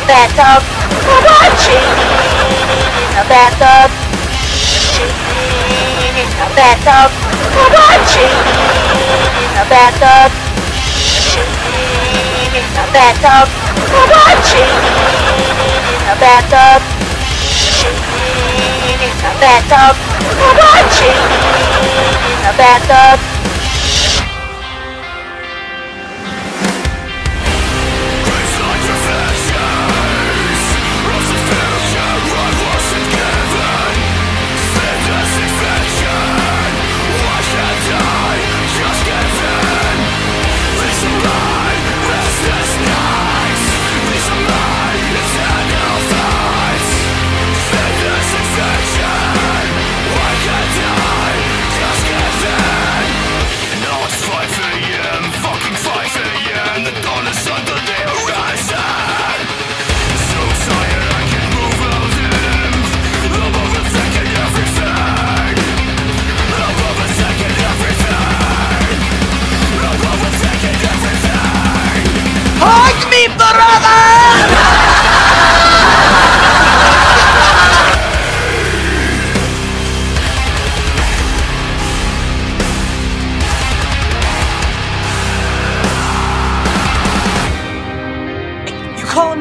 a bathtub. Watching in a bathtub. In a bathtub. Watching in a bathtub. In a bathtub. Watching in a bathtub. In a bathtub. Watching in a bathtub.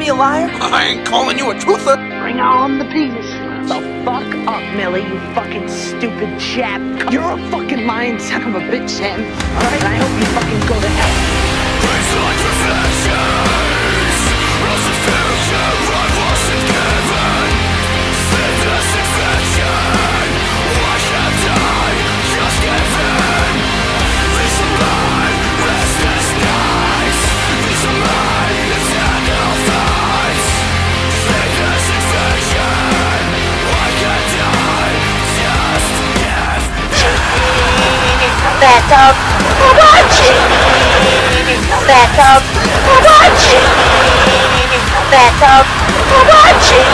Me a liar? I ain't calling you a truther. Bring on the penis. The fuck up, Millie, you fucking stupid chap. You're a fucking lying son of a bitch, Sam. Alright? I hope you fucking go bathtub. Watching in a bathtub. Watching in a bathtub. Watching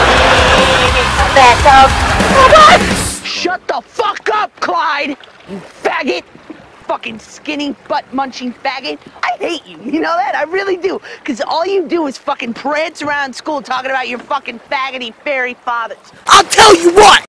in a bathtub. Shut the fuck up, Clyde! You faggot! Fucking skinny, butt munching faggot. I hate you. You know that? I really do. Because all you do is fucking prance around school talking about your fucking faggoty fairy fathers. I'll tell you what.